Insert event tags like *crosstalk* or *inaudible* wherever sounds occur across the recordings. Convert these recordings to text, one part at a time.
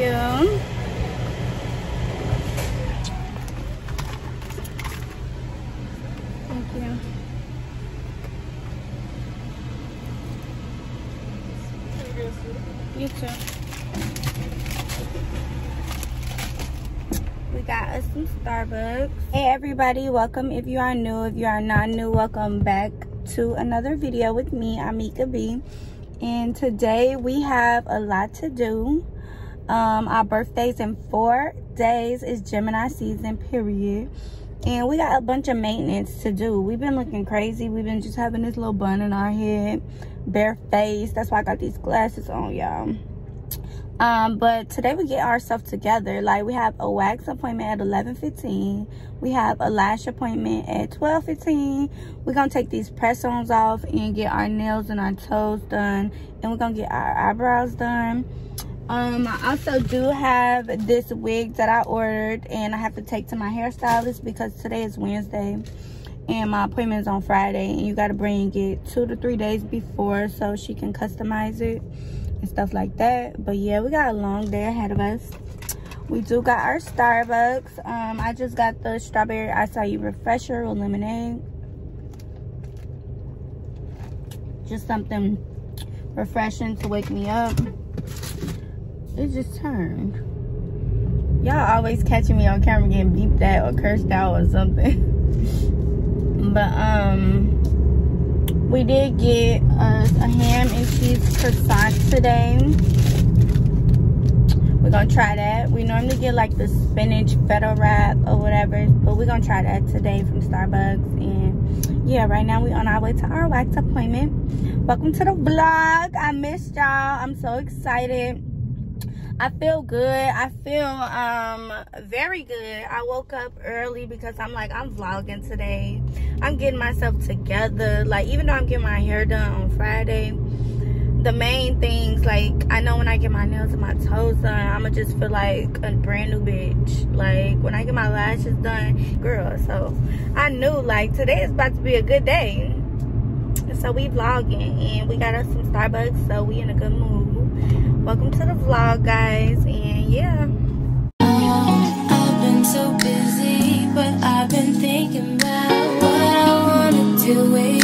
you. Thank you. You too. We got us some Starbucks. Hey everybody, welcome if you are new. If you are not new, welcome back to another video with me, Mekahh Bee. And today we have a lot to do. Um, our birthday's in four days. It's Gemini season, period. And we got a bunch of maintenance to do. We've been looking crazy. We've been just having this little bun in our head, bare face. That's why I got these glasses on, y'all. Um, but today we get ourselves together. Like we have a wax appointment at 11:15. We have a lash appointment at 12:15. We're gonna take these press-ons off and get our nails and our toes done, and we're gonna get our eyebrows done. Um, I also do have this wig that I ordered and I have to take to my hairstylist because today is Wednesday and my appointment is on Friday and you got to bring it two to three days before so she can customize it and stuff like that. But yeah, we got a long day ahead of us. We do got our Starbucks. Um, I just got the strawberry acai refresher with lemonade. Just something refreshing to wake me up it just turned. Y'all always catching me on camera getting beeped at or cursed out or something. *laughs* But um we did get us a ham and cheese croissant today. We're gonna try that. We normally get like the spinach feta wrap or whatever but we're gonna try that today from starbucks. And yeah right now we're on our way to our wax appointment. Welcome to the vlog. I missed y'all. I'm so excited I feel good. I feel um very good. I woke up early because I'm like I'm vlogging today. I'm getting myself together. Like even though I'm getting my hair done on Friday, the main things like I know when I get my nails and my toes done, I'ma just feel like a brand new bitch. Like when I get my lashes done, girl. So I knew like today is about to be a good day. So we vlogging and we got us some Starbucks, so we in a good mood welcome to the vlog guys and yeah. So busy but I've been thinking about what I wanna do with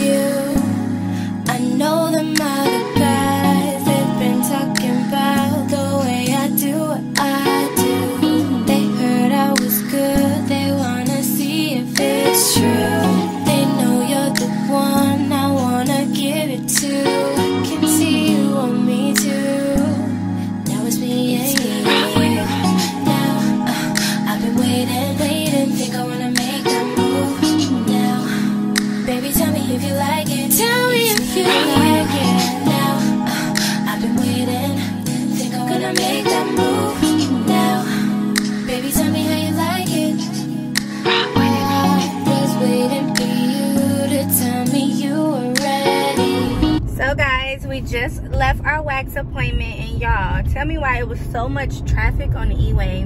why it was so much traffic on the e-way.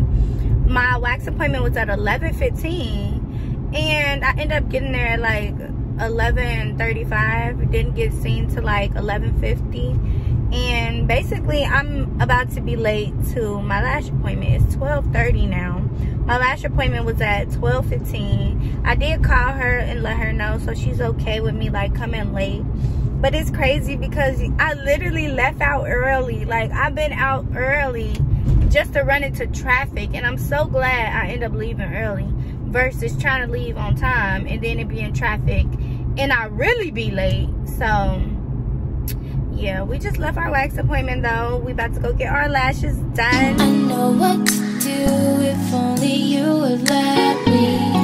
My wax appointment was at 11:15, and i ended up getting there at like 11:35. didn't get seen to like 11:50, and basically i'm about to be late to my lash appointment. It's 12:30 now. My lash appointment was at 12:15. i did call her and let her know so she's okay with me like coming late but it's crazy because I literally left out early. Like I've been out early just to run into traffic and I'm so glad I end up leaving early versus trying to leave on time and then it be in traffic and I really be late. So yeah, we just left our wax appointment though. We about to go get our lashes done. I know what to do if only you would let me.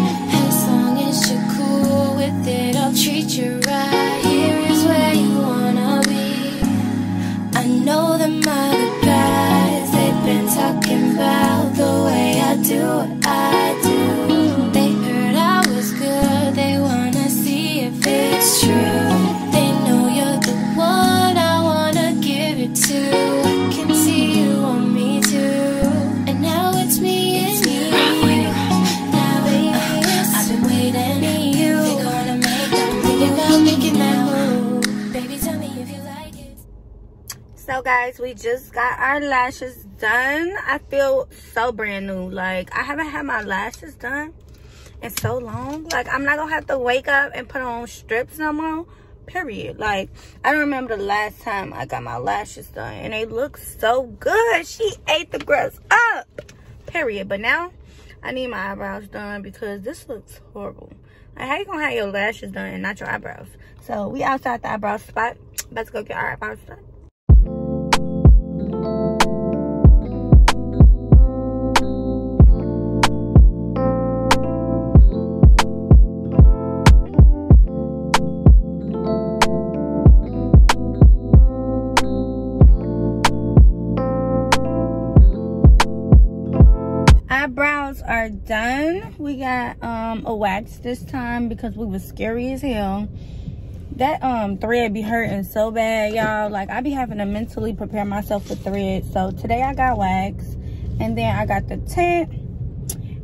Guys we just got our lashes done. I feel so brand new. Like i haven't had my lashes done in so long. Like i'm not gonna have to wake up and put on strips no more period. Like i don't remember the last time i got my lashes done and they look so good. She ate the grass up period. But now i need my eyebrows done because this looks horrible. Like how you gonna have your lashes done and not your eyebrows? So we outside the eyebrow spot. Let's go get our eyebrows done eyebrows are done. We got um a wax this time because we was scary as hell. That um thread be hurting so bad y'all. Like i be having to mentally prepare myself for thread. So today i got wax and then i got the tint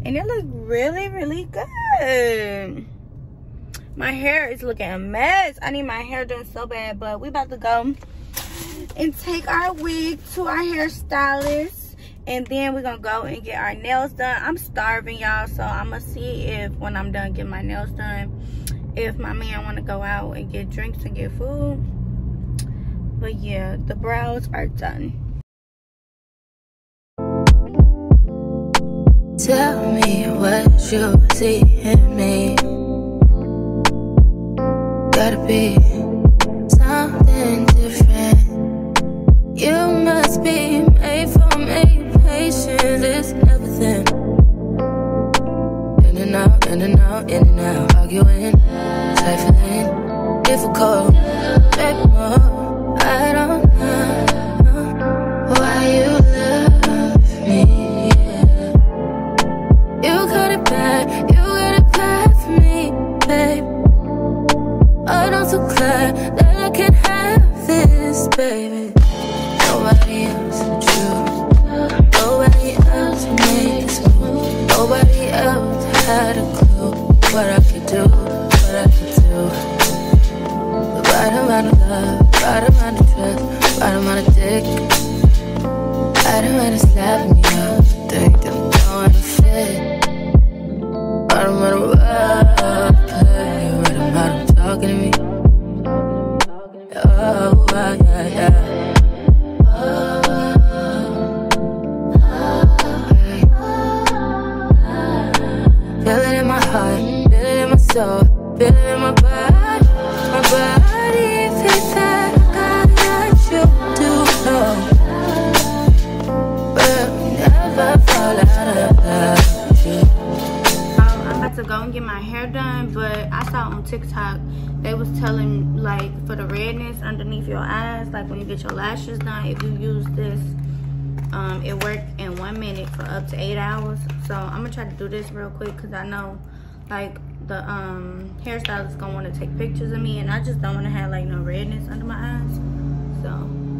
and it look really really good. My hair is looking a mess. I need my hair done so bad but we about to go and take our wig to our hairstylist and then we're gonna go and get our nails done. I'm starving y'all so i'm gonna see if when i'm done getting my nails done if my man want to go out and get drinks and get food. But yeah the brows are done. Tell me what you see in me. Gotta be something different. You must be Arguing, trifling, difficult. Um, I'm about to go and get my hair done, but I saw on TikTok they was telling like for the redness underneath your eyes, like when you get your lashes done, if you use this, um, it worked in one minute for up to eight hours. So I'm gonna try to do this real quick because I know like the um hairstylist is gonna want to take pictures of me, and I just don't want to have like no redness under my eyes. So.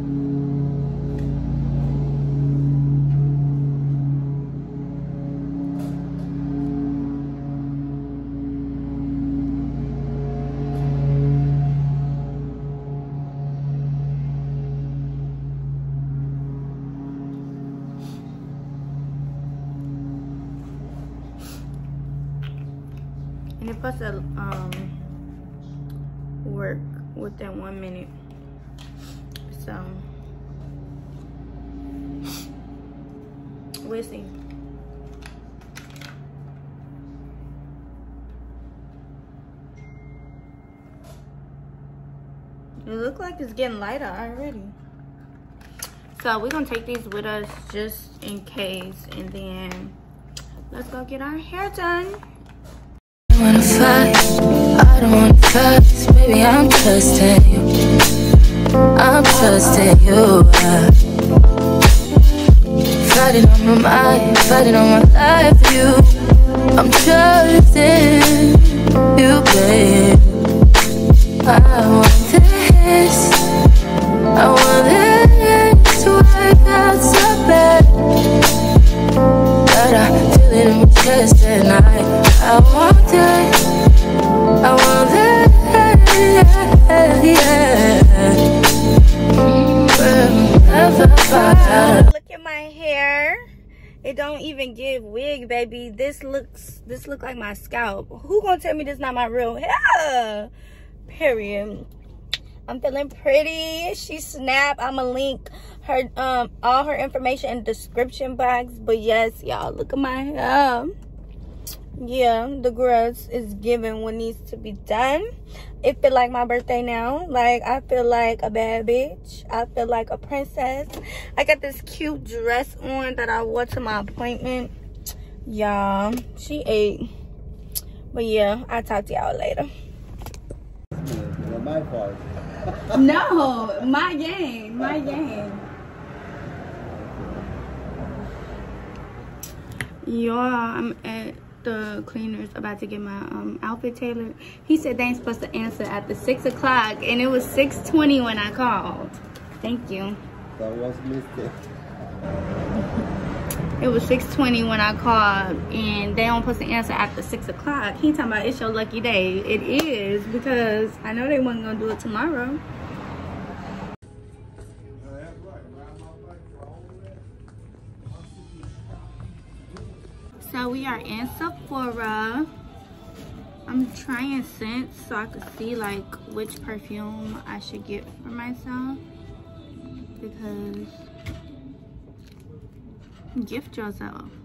And it supposed to um, work within one minute. So, we'll see. It look like it's getting lighter already. So we're gonna take these with us just in case and then let's go get our hair done. I don't wanna fight, I don't wanna fuss, baby I'm trusting you. I'm trusting you. Fighting on my mind, fighting on my life You, I'm trusting you baby. This looks, this look like my scalp. Who gonna tell me this not my real hair? Period. I'm feeling pretty. She snap. I'ma link her um all her information in the description box. But yes, y'all, look at my hair. Yeah, the grass is given what needs to be done. It feel like my birthday now. Like I feel like a bad bitch. I feel like a princess. I got this cute dress on that I wore to my appointment. Y'all, she ate. But yeah, I'll talk to y'all later. my fault. *laughs* no, my game, my game. Y'all, I'm at the cleaners about to get my um, outfit tailored. He said they ain't supposed to answer after 6 o'clock, and it was 6.20 when I called. Thank you. That was mistake. It was 6.20 when I called, and they don't supposed to answer after 6 o'clock. He talking about it's your lucky day. It is, because I know they wasn't going to do it tomorrow. So we are in Sephora. I'm trying scents so I could see like which perfume I should get for myself. Because gift yourself.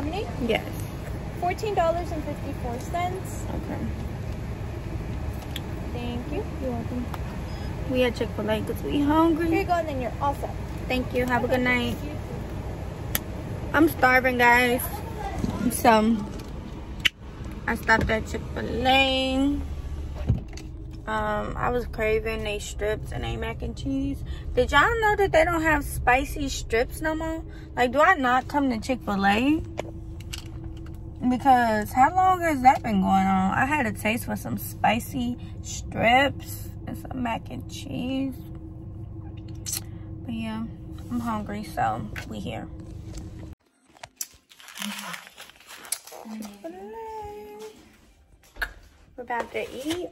Lemonade. Yes. $14.54. Okay. Thank you. You're welcome. We at Chick-fil-A because we Here hungry. you go, and then you're all set. Thank you. Have a good night. I'm starving, guys. So, I stopped at Chick-fil-A. Um, I was craving they strips and they mac and cheese. Did y'all know that they don't have spicy strips no more? Like, do I not come to Chick-fil-A? Because how long has that been going on? I had a taste for some spicy strips and some mac and cheese. But yeah, I'm hungry, so we here. We're about to eat.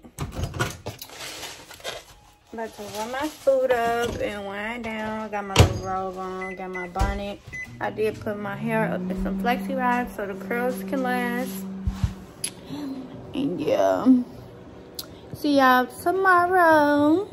About to warm my food up and wind down. Got my little robe on, got my bonnet. I did put my hair up in some flexi rods so the curls can last. And yeah. See y'all tomorrow.